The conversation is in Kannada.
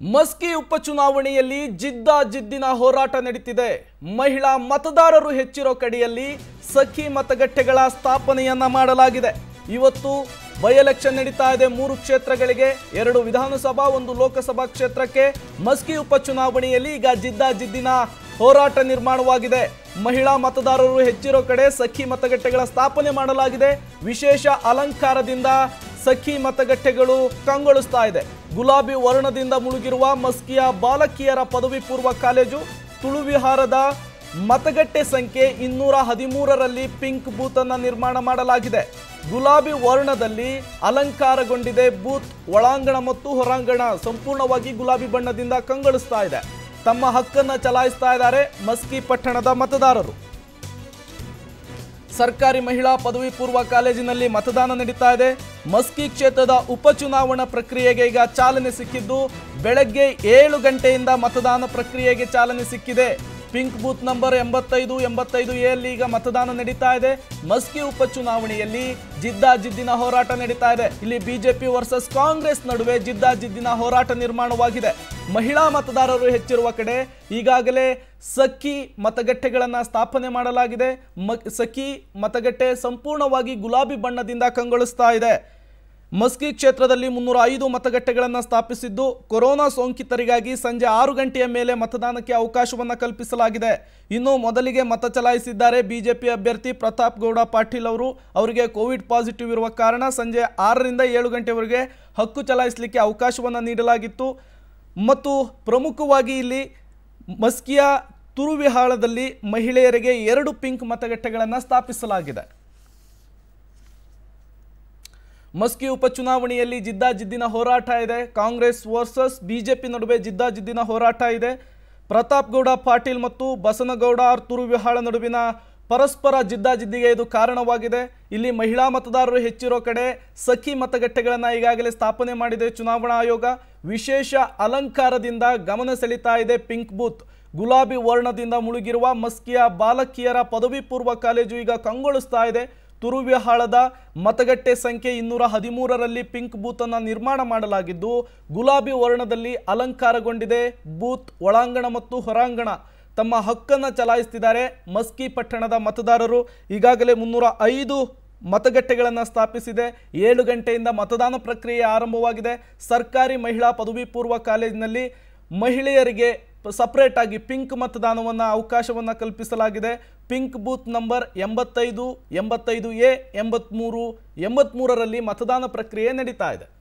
ಮಸ್ಕಿ ಉಪಚುನಾವಣೆಯಲ್ಲಿ ಜಿದ್ದ ಜಿದ್ದಿನ ಹೋರಾಟ ನಡೀತಿದೆ. ಮಹಿಳಾ ಮತದಾರರು ಹೆಚ್ಚಿರೋ ಕಡೆಯಲ್ಲಿ ಸಖಿ ಮತಗಟ್ಟೆಗಳ ಸ್ಥಾಪನೆಯನ್ನ ಮಾಡಲಾಗಿದೆ. ಇವತ್ತು ಬೈ ಎಲೆಕ್ಷನ್ ನಡೀತಾ ಇದೆ ಮೂರು ಕ್ಷೇತ್ರಗಳಿಗೆ, ಎರಡು ವಿಧಾನಸಭಾ, ಒಂದು ಲೋಕಸಭಾ ಕ್ಷೇತ್ರಕ್ಕೆ. ಮಸ್ಕಿ ಉಪಚುನಾವಣೆಯಲ್ಲಿ ಈಗ ಜಿದ್ದ ಜಿದ್ದಿನ ಹೋರಾಟ ನಿರ್ಮಾಣವಾಗಿದೆ. ಮಹಿಳಾ ಮತದಾರರು ಹೆಚ್ಚಿರೋ ಕಡೆ ಸಖಿ ಮತಗಟ್ಟೆಗಳ ಸ್ಥಾಪನೆ ಮಾಡಲಾಗಿದೆ. ವಿಶೇಷ ಅಲಂಕಾರದಿಂದ ಸಖಿ ಮತಗಟ್ಟೆಗಳು ಕಂಗೊಳಿಸ್ತಾ ಇದೆ. ಗುಲಾಬಿ ವರ್ಣದಿಂದ ಮುಳುಗಿರುವ ಮಸ್ಕಿಯ ಬಾಲಕಿಯರ ಪದವಿ ಪೂರ್ವ ಕಾಲೇಜು ತುಳುವಿಹಾರದ ಮತಗಟ್ಟೆ ಸಂಖ್ಯೆ ಇನ್ನೂರ ಹದಿಮೂರರಲ್ಲಿ ಪಿಂಕ್ ಬೂತ್ ಅನ್ನ ನಿರ್ಮಾಣ ಮಾಡಲಾಗಿದೆ. ಗುಲಾಬಿ ವರ್ಣದಲ್ಲಿ ಅಲಂಕಾರಗೊಂಡಿದೆ ಬೂತ್, ಒಳಾಂಗಣ ಮತ್ತು ಹೊರಾಂಗಣ ಸಂಪೂರ್ಣವಾಗಿ ಗುಲಾಬಿ ಬಣ್ಣದಿಂದ ಕಂಗೊಳಿಸ್ತಾ ಇದೆ. ತಮ್ಮ ಹಕ್ಕನ್ನ ಚಲಾಯಿಸ್ತಾ ಇದ್ದಾರೆ ಮಸ್ಕಿ ಪಟ್ಟಣದ ಮತದಾರರು. ಸರ್ಕಾರಿ ಮಹಿಳಾ ಪದವಿ ಪೂರ್ವ ಕಾಲೇಜಿನಲ್ಲಿ ಮತದಾನ ನಡೀತಾ ಇದೆ. ಮಸ್ಕಿ ಕ್ಷೇತ್ರದ ಉಪಚುನಾವಣಾ ಪ್ರಕ್ರಿಯೆಗೆ ಈಗ ಚಾಲನೆ ಸಿಕ್ಕಿದ್ದು, ಬೆಳಗ್ಗೆ ಏಳು ಗಂಟೆಯಿಂದ ಮತದಾನ ಪ್ರಕ್ರಿಯೆಗೆ ಚಾಲನೆ ಸಿಕ್ಕಿದೆ. ಪಿಂಕ್ ಬೂತ್ ನಂಬರ್ ಎಂಬತ್ತೈದು ಎಂಬತ್ತೈದು ಎಲ್ಲಿ ಈಗ ಮತದಾನ ನಡೀತಾ ಇದೆ. ಮಸ್ಕಿ ಉಪಚುನಾವಣೆಯಲ್ಲಿ ಜಿದ್ದಾಜಿದ್ದಿನ ಹೋರಾಟ ನಡೀತಾ ಇದೆ. ಇಲ್ಲಿ ಬಿಜೆಪಿ ವರ್ಸಸ್ ಕಾಂಗ್ರೆಸ್ ನಡುವೆ ಜಿದ್ದಾಜಿದ್ದಿನ ಹೋರಾಟ ನಿರ್ಮಾಣವಾಗಿದೆ. ಮಹಿಳಾ ಮತದಾರರು ಹೆಚ್ಚಿರುವ ಕಡೆ ಈಗಾಗಲೇ ಸಖಿ ಮತಗಟ್ಟೆಗಳನ್ನು ಸ್ಥಾಪನೆ ಮಾಡಲಾಗಿದೆ. ಮ, ಸಖಿ ಮತಗಟ್ಟೆ ಸಂಪೂರ್ಣವಾಗಿ ಗುಲಾಬಿ ಬಣ್ಣದಿಂದ ಕಂಗೊಳಿಸ್ತಾ ಇದೆ. ಮಸ್ಕಿ ಕ್ಷೇತ್ರದಲ್ಲಿ ಮುನ್ನೂರ ಐದು ಮತಗಟ್ಟೆಗಳನ್ನು ಸ್ಥಾಪಿಸಿದ್ದು ಕೊರೋನಾ ಸೋಂಕಿತರಿಗಾಗಿ ಸಂಜೆ ಆರು ಗಂಟೆಯ ಮೇಲೆ ಮತದಾನಕ್ಕೆ ಅವಕಾಶವನ್ನು ಕಲ್ಪಿಸಲಾಗಿದೆ. ಇನ್ನು ಮೊದಲಿಗೆ ಮತ ಚಲಾಯಿಸಿದ್ದಾರೆ ಬಿಜೆಪಿ ಅಭ್ಯರ್ಥಿ ಪ್ರತಾಪ್ ಗೌಡ ಪಾಟೀಲ್ ಅವರು. ಅವರಿಗೆ ಕೋವಿಡ್ ಪಾಸಿಟಿವ್ ಇರುವ ಕಾರಣ ಸಂಜೆ ಆರರಿಂದ ಏಳು ಗಂಟೆವರೆಗೆ ಹಕ್ಕು ಚಲಾಯಿಸಲಿಕ್ಕೆ ಅವಕಾಶವನ್ನು ನೀಡಲಾಗಿತ್ತು. ಮತ್ತು ಪ್ರಮುಖವಾಗಿ ಇಲ್ಲಿ ಮಸ್ಕಿಯ ತುರುವಿಹಾಳದಲ್ಲಿ ಮಹಿಳೆಯರಿಗೆ ಎರಡು ಪಿಂಕ್ ಮತಗಟ್ಟೆಗಳನ್ನು ಸ್ಥಾಪಿಸಲಾಗಿದೆ. ಮಸ್ಕಿ ಉಪಚುನಾವಣೆಯಲ್ಲಿ ಜಿದ್ದಾಜಿದ್ದಿನ ಹೋರಾಟ ಇದೆ. ಕಾಂಗ್ರೆಸ್ ವರ್ಸಸ್ ಬಿಜೆಪಿ ನಡುವೆ ಜಿದ್ದಾಜಿದ್ದಿನ ಹೋರಾಟ ಇದೆ. ಪ್ರತಾಪ್ ಗೌಡ, ಪಾಟೀಲ್ ಮತ್ತು ಬಸನಗೌಡ ತುರುವಿಹಾಳ ನಡುವಿನ ಪರಸ್ಪರ ಜಿದ್ದಾಜಿದ್ದಿಗೆ ಇದು ಕಾರಣವಾಗಿದೆ. ಇಲ್ಲಿ ಮಹಿಳಾ ಮತದಾರರು ಹೆಚ್ಚಿರೋ ಕಡೆ ಸಖಿ ಮತಗಟ್ಟೆಗಳನ್ನು ಈಗಾಗಲೇ ಸ್ಥಾಪನೆ ಮಾಡಿದೆ ಚುನಾವಣಾ ಆಯೋಗ. ವಿಶೇಷ ಅಲಂಕಾರದಿಂದ ಗಮನ ಸೆಳೀತಾ ಇದೆ ಪಿಂಕ್ ಬೂತ್. ಗುಲಾಬಿ ವರ್ಣದಿಂದ ಮುಳುಗಿರುವ ಮಸ್ಕಿಯ ಬಾಲಕಿಯರ ಪದವಿ ಪೂರ್ವ ಕಾಲೇಜು ಈಗ ಕಂಗೊಳಿಸ್ತಾ ಇದೆ. ತುರುವಿಹಾಳದ ಮತಗಟ್ಟೆ ಸಂಖ್ಯೆ ಇನ್ನೂರ ಹದಿಮೂರರಲ್ಲಿ ಪಿಂಕ್ ಬೂತ್ ಅನ್ನು ನಿರ್ಮಾಣ ಮಾಡಲಾಗಿದ್ದು, ಗುಲಾಬಿ ವರ್ಣದಲ್ಲಿ ಅಲಂಕಾರಗೊಂಡಿದೆ. ಬೂತ್ ಒಳಾಂಗಣ ಮತ್ತು ಹೊರಾಂಗಣ ತಮ್ಮ ಹಕ್ಕನ್ನು ಚಲಾಯಿಸ್ತಿದ್ದಾರೆ ಮಸ್ಕಿ ಪಟ್ಟಣದ ಮತದಾರರು ಈಗಾಗಲೇ ಮುನ್ನೂರ ಐದು ಮತಗಟ್ಟೆಗಳನ್ನು ಸ್ಥಾಪಿಸಿದೆ. ಏಳು ಗಂಟೆಯಿಂದ ಮತದಾನ ಪ್ರಕ್ರಿಯೆ ಆರಂಭವಾಗಿದೆ. ಸರ್ಕಾರಿ ಮಹಿಳಾ ಪದವಿ ಪೂರ್ವ ಕಾಲೇಜಿನಲ್ಲಿ ಮಹಿಳೆಯರಿಗೆ ಸಪ್ರೇಟ್ ಆಗಿ ಪಿಂಕ್ ಮತದಾನವನ್ನು ಅವಕಾಶವನ್ನು ಕಲ್ಪಿಸಲಾಗಿದೆ. ಪಿಂಕ್ ಬೂತ್ ನಂಬರ್ ಎಂಬತ್ತೈದು ಎಂಬತ್ತೈದು ಎ ಎಂಬತ್ತ್ಮೂರು ಎಂಬತ್ತ್ಮೂರರಲ್ಲಿ ಮತದಾನ ಪ್ರಕ್ರಿಯೆ ನಡೀತಾ ಇದೆ.